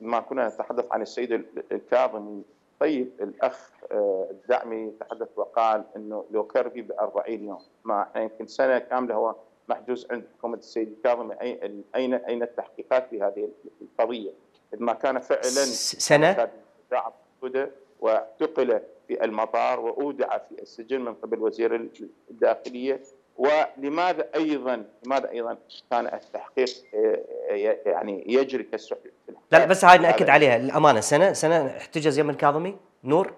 ما كنا نتحدث عن السيد الكاظمي. طيب الأخ آه، الدعمي تحدث وقال إنه لو كربي ب 40 يوم ما يمكن سنة كاملة هو محجوز عند حكومة السيد الكاظمي. اين أين التحقيقات في هذه القضية؟ ما كان فعلا سنة؟ واعتقل في المطار وأودع في السجن من قبل وزير الداخلية. ولماذا أيضا لماذا أيضا كان التحقيق آه، يعني يجري كالسحب لا لا بس هاي نأكد عليها. الأمانة سنة سنة احتجز يم الكاظمي؟ نور؟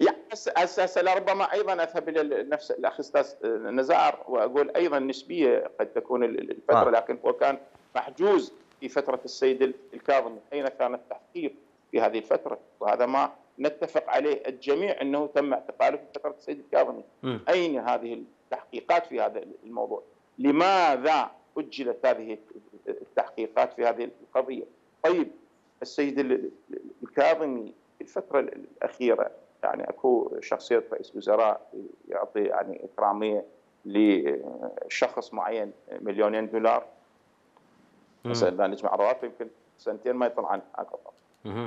يعني أساسا لربما أيضا أذهب إلى نفس الأخ أستاذ نزار وأقول أيضا نسبية قد تكون الفترة آه. لكن هو كان محجوز في فترة السيد الكاظمي اين كان التحقيق في هذه الفترة. وهذا ما نتفق عليه الجميع إنه تم اعتقاله في فترة السيد الكاظمي. أين هذه التحقيقات في هذا الموضوع؟ لماذا أجلت هذه التحقيقات في هذه القضية؟ طيب السيد الكاظمي في الفترة الأخيرة يعني أكو شخصية رئيس وزراء يعطي يعني إكرامية لشخص معين مليونين دولار. مثلا نجمع رواتب يمكن سنتين ما يطلع عن هكذا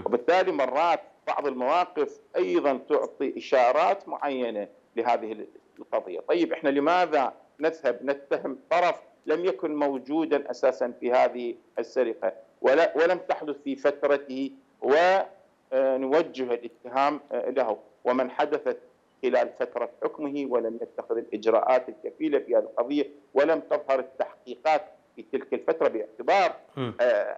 وبالتالي مرات بعض المواقف أيضا تعطي إشارات معينة لهذه القضية، طيب إحنا لماذا نذهب نتهم طرف لم يكن موجودا أساسا في هذه السرقة؟ ولا ولم تحدث في فترته ونوجه الاتهام له. ومن حدثت خلال فترة حكمه ولم يتخذ الإجراءات الكفيلة في هذه القضية ولم تظهر التحقيقات في تلك الفترة باعتبار آه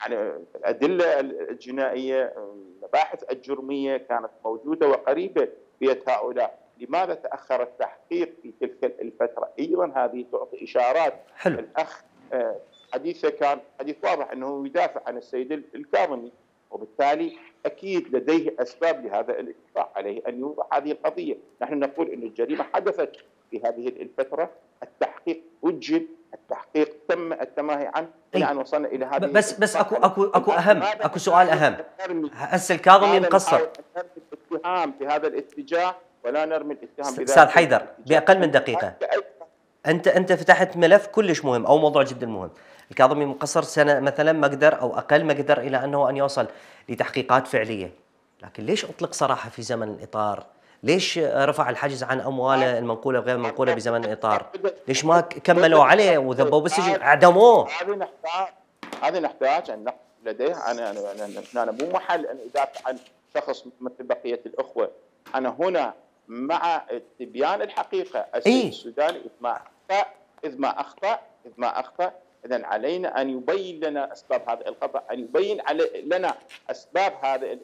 يعني الأدلة الجنائية المباحث الجرمية كانت موجودة وقريبة بيد هؤلاء. لماذا تأخر التحقيق في تلك الفترة؟ أيضا هذه تعطي إشارات. حلو. الأخ آه، حديثه كان حديث واضح أنه يدافع عن السيد الكاظمي وبالتالي أكيد لديه أسباب لهذا الاتفاق عليه أن يوضح هذه القضية. نحن نقول أن الجريمة حدثت في هذه الفترة التحقيق أجل التحقيق تم التماهي عنه إلى أن وصلنا إلى هذه بس بس اكو اكو أكو أهم أكو سؤال أهم. هسه الكاظمي مقصر الاتهام في هذا الاتجاه ولا نرمي الاتهام أستاذ حيدر بأقل من دقيقة. أنت أنت فتحت ملف كلش مهم أو موضوع جدا مهم. الكاظمي مقصر سنة مثلا ما قدر أو أقل ما قدر إلى أنه أن يوصل لتحقيقات فعلية. لكن ليش أطلق صراحة في زمن الإطار؟ ليش رفع الحجز عن أمواله المنقولة وغير المنقوله بزمن الإطار؟ ليش ما كملوا عليه وذبوه بالسجن؟ اعدموه؟ هذه نحتاج هذه نحتاج أن لديه. أنا أنا أنا مو محل أن ادافع عن شخص مثل بقية الأخوة أنا هنا مع تبيان الحقيقة السيد إيه؟ السوداني إذ ما أخطأ إذ ما أخطأ إذ ما أخطأ اذا علينا أن يبين لنا أسباب هذا الخطأ أن يبين علي لنا أسباب هذا